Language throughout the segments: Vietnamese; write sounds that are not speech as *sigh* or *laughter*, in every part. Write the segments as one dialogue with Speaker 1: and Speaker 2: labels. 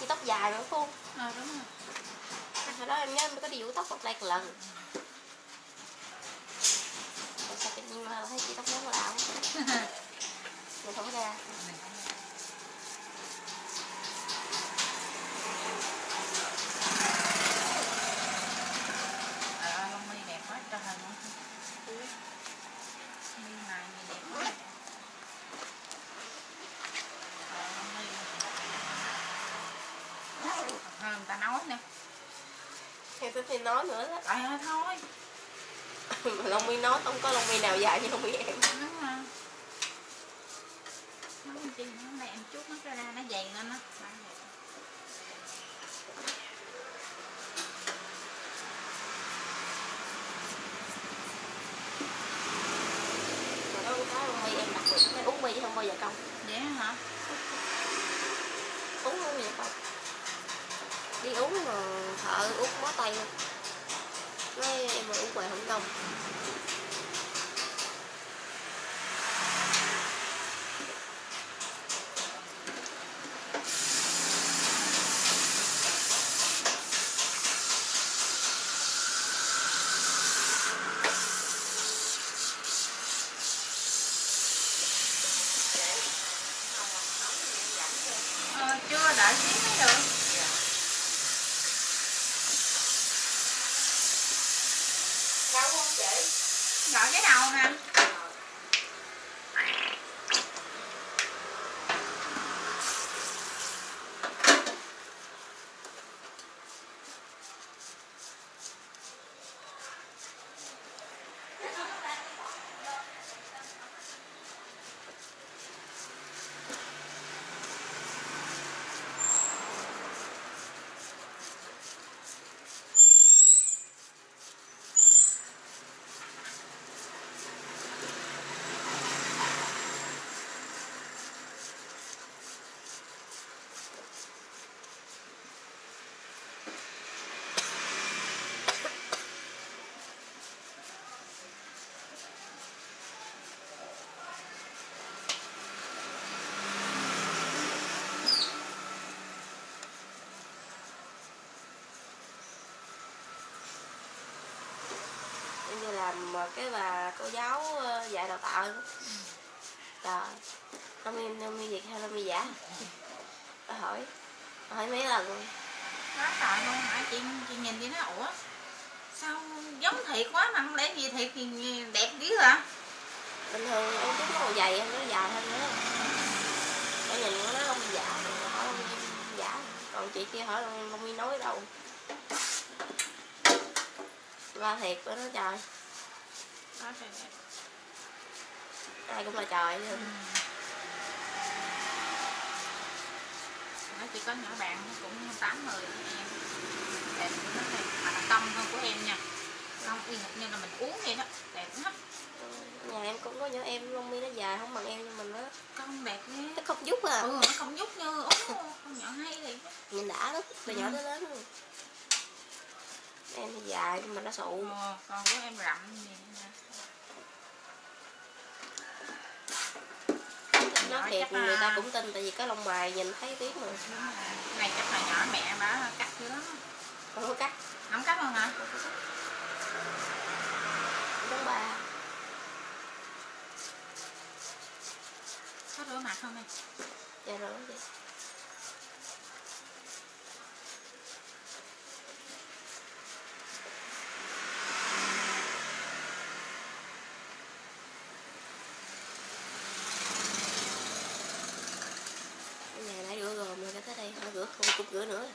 Speaker 1: chị tóc dài mà không?
Speaker 2: Ờ đúng rồi.
Speaker 1: Hồi đó em nhớ em có đi vũ tóc một đây một lần. Rồi sao tự nhiên mà thấy chị tóc ngắn lạo mình không ra
Speaker 2: Trời ơi, lông mi đẹp quá trời luôn
Speaker 1: Ừ.
Speaker 2: Mi này mi đẹp quá Trời ơi, lông mi Hơn người ta nói nữa
Speaker 1: theo tôi thì nói nữa đó.
Speaker 2: Trời ơi thôi.
Speaker 1: Mà *laughs* lông mi nói không có lông mi nào dài như lông mi em.
Speaker 2: Đúng rồi Nói chi nó này em chút nó ra nó dày lên á.
Speaker 1: Uống mi không bao giờ cong
Speaker 2: Vậy hả?
Speaker 1: uống không bao giờ cong đi uống mà thợ uống bó tay luôn. Nói em mà uống hoài không đông
Speaker 2: Ờ, chưa đợi xíu mới được
Speaker 1: Đâu không chị?
Speaker 2: Gọi cái đầu nè
Speaker 1: Em đi làm mà cái bà cô giáo ờ, dạy đào tạo. Nữa. Trời Năm mi năm mi Việt hay năm mi giả? Bà hỏi Bà hỏi mấy lần rồi
Speaker 2: Quá trời luôn hả? Chị, chị nhìn chị nói ủa Sao giống thiệt quá mà không lẽ gì thiệt thì đẹp dữ hả
Speaker 1: Bình thường em chút nó dày hơn, nó dài hơn nữa. Bà nhìn nó mi giả Bà hỏi mi giả. Còn chị kia hỏi lông mi nói đâu? Ba thiệt với nó trời. Ai cũng là trời
Speaker 2: Ừ.
Speaker 1: chứ
Speaker 2: Nó chỉ có nhỏ bạn nó cũng 80 với em. Đẹp nó đẹp mà là cong hơn của em nha. Không y hệt như là mình uống vậy đó Đẹp lắm.
Speaker 1: Nhà em cũng có nhỏ em lông mi nó dài không bằng em nhưng mà nó
Speaker 2: Cong đẹp ghê.
Speaker 1: nó không giúp à.
Speaker 2: Ừ nó không nhúc như Ồ con nhỏ hay thì
Speaker 1: nhìn đã lắm từ nhỏ
Speaker 2: Ừ.
Speaker 1: tới lớn luôn em thì dài nhưng mà nó sụ
Speaker 2: Ờ, còn của em rậm nè
Speaker 1: nó thiệt
Speaker 2: chắc
Speaker 1: người ta
Speaker 2: là-
Speaker 1: cũng tin tại vì có lông mày nhìn thấy biết mà.
Speaker 2: Đúng rồi. Này chắc là nhỏ mẹ đã cắt dữ lắm
Speaker 1: không có cắt.
Speaker 2: Không cắt luôn hả?
Speaker 1: có giống ba.
Speaker 2: Rửa mặt không em?
Speaker 1: Dạ rồi chị cái này đã rửa rồi mà cái tới đây họ cửa nữa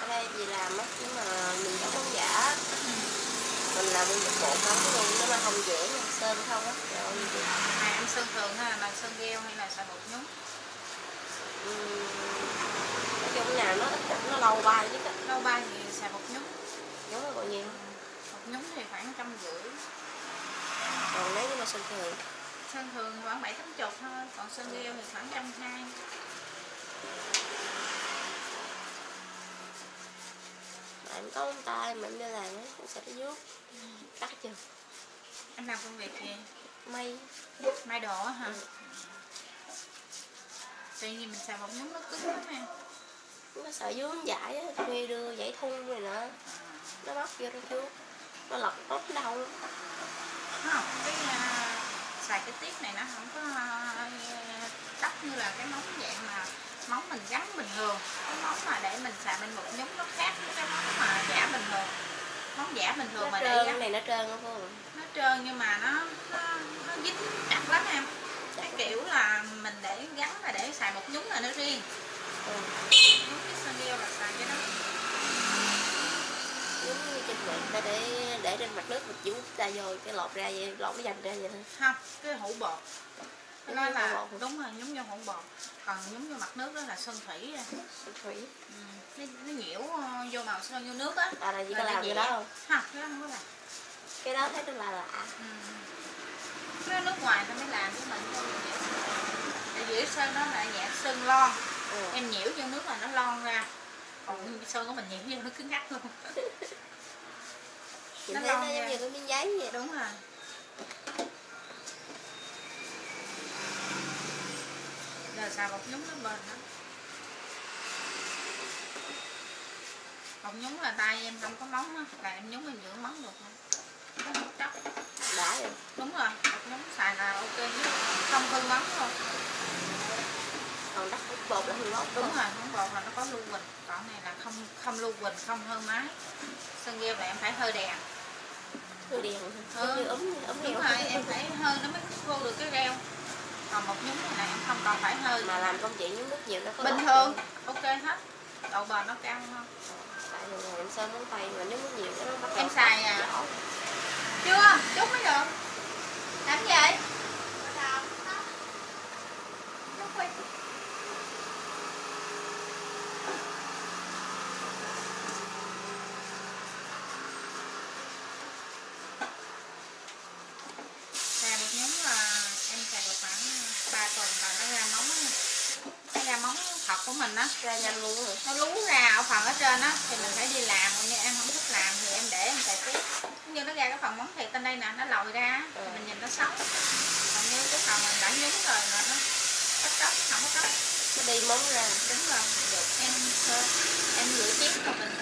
Speaker 1: ở đây gì làm á nhưng mà mình có món giả. Mình làm nguyên một bộ nóng luôn nếu mà không dễ nha sơn không á. Rồi gì
Speaker 2: à em sơn thường hay là sơn gel hay là xài bột nhúng?
Speaker 1: Ừm, nói chung nào nó ít nó lâu bay chứ
Speaker 2: lâu ba thì xài bột nhúng.
Speaker 1: Nhớ là bao nhiêu
Speaker 2: bột nhúng thì khoảng trăm rưỡi.
Speaker 1: Còn nếu như mà sơn thường?
Speaker 2: Sơn thường khoảng bảy tám chục thôi còn sơn gel thì khoảng trăm hai
Speaker 1: em có móng tay mà em đi làm á em sẽ phải vuốt. Cắt chưa?
Speaker 2: Em làm công việc gì?
Speaker 1: May.
Speaker 2: May đồ á hả?
Speaker 1: Ừ.
Speaker 2: tự nhiên mình xài bột nhúng nó cứng lắm em
Speaker 1: nó sợ nó giải á thuê đưa giải thun rồi nữa nó móc vô nó vuốt. Nó lật nốt đau lắm.
Speaker 2: không cái à, xài cái tiếp này nó không có à, đắp như là cái móng dạng mà móng mình gắn bình thường. Cái móng mà để mình xài bên bột nhúng nó khác với cái móng mà giả bình thường. Móng giả bình thường
Speaker 1: nó
Speaker 2: mà để
Speaker 1: trơn
Speaker 2: gắn.
Speaker 1: cái này nó trơn không phải không?
Speaker 2: Nó trơn nhưng mà nó nó, nó dính chặt lắm em. Cái kiểu là mình để gắn là để xài một nhúng là nó riêng.
Speaker 1: Ừ.
Speaker 2: nhúng cái sơn là xài cái đó.
Speaker 1: Trên mạng ta để để trên mặt nước mình vuốt ra vô cái lọt ra vậy lọt cái dành ra vậy thôi
Speaker 2: không cái hũ bột
Speaker 1: Vô
Speaker 2: là
Speaker 1: bột.
Speaker 2: đúng rồi nhúng vô hũ bột còn nhúng vô mặt nước đó là sơn thủy.
Speaker 1: Sơn thủy
Speaker 2: ừ. nó, nó nhiễu ờ, vô màu sơn vô nước á
Speaker 1: à là chỉ có làm cái
Speaker 2: dẻ.
Speaker 1: đó không
Speaker 2: không cái đó không có làm
Speaker 1: cái đó thấy nó là lạ
Speaker 2: ừ. cái nước ngoài ta mới làm chứ mình không nhiễu tại vì sơn đó là dạng sơn lon
Speaker 1: ừ.
Speaker 2: em nhiễu vô nước là nó lon ra còn sơn của mình nhiễu vô nó cứng ngắt luôn *laughs* nó
Speaker 1: thấy nó
Speaker 2: lon
Speaker 1: giống như cái miếng giấy vậy
Speaker 2: đúng rồi giờ xài bột nhúng nó bền lắm. Bột nhúng là tay em không có móng á là em nhúng em dưỡng móng được không chắc
Speaker 1: đã rồi.
Speaker 2: Đúng rồi bột nhúng xài là ok nhất. Không hư móng luôn.
Speaker 1: Còn đắp bột là hư bột
Speaker 2: đúng rồi móng bột là nó có lưu huỳnh. Còn này là không không lưu huỳnh không hơ mái. Sơn gel là em phải hơi đèn.
Speaker 1: Hư đèn
Speaker 2: Ừ.
Speaker 1: như ấm ấm
Speaker 2: đúng rồi em phải hơi nó mới khô được cái reo còn một nhúng này em không cần phải hơi.
Speaker 1: Mà làm công chuyện nhúng nước nhiều nó có
Speaker 2: bình thường. ok hết. Độ bền nó cao không?
Speaker 1: Tại ngày em sơn móng tay mà nước nhiều nó bắt
Speaker 2: Em xài à? chưa chút mới được. Làm gì? vậy chút đi xài một nhúng là em xài được khoảng 3 tuần là nó ra móng á. nó ra móng thật của mình á.
Speaker 1: Ra nhanh luôn rồi
Speaker 2: nó lú ra ở phần ở trên á thì mình phải đi làm nhưng em không thích làm thì em để em xài tiếp. Như nó ra cái phần móng thịt bên đây nè nó lòi ra thì
Speaker 1: Ừ.
Speaker 2: mình nhìn nó xấu. Còn như cái phần mình đã nhúng rồi mà nó có tróc không có tróc
Speaker 1: nó đi móng ra.
Speaker 2: Đúng rồi. Được em em rửa chén là bình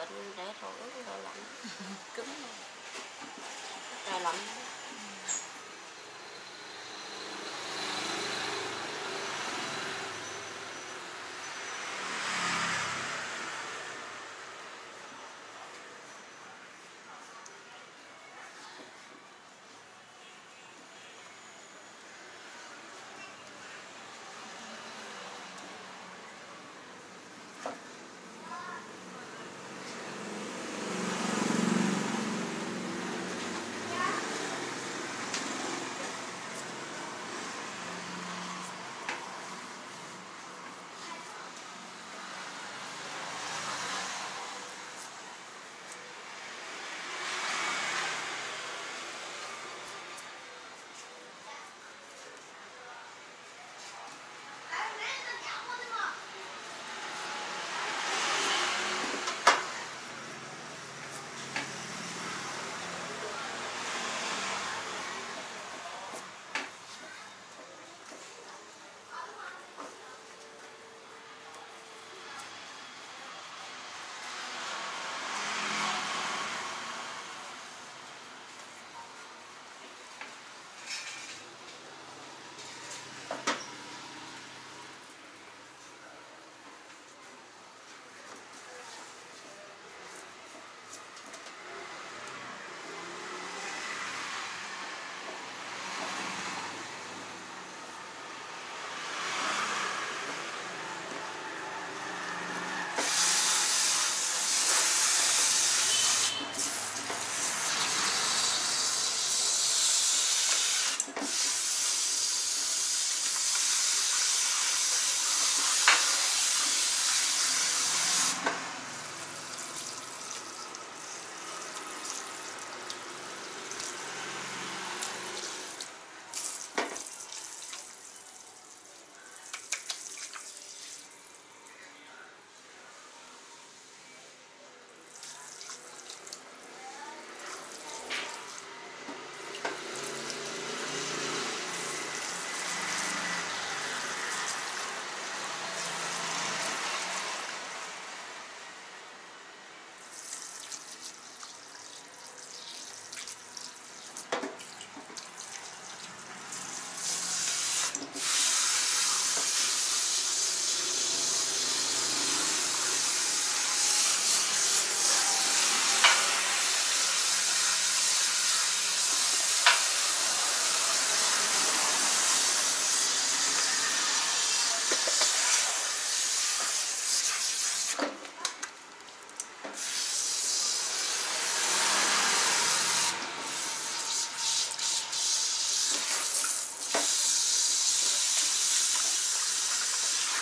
Speaker 1: bệnh để thổ ướt rồi lạnh.
Speaker 2: Cứng luôn
Speaker 1: trời lạnh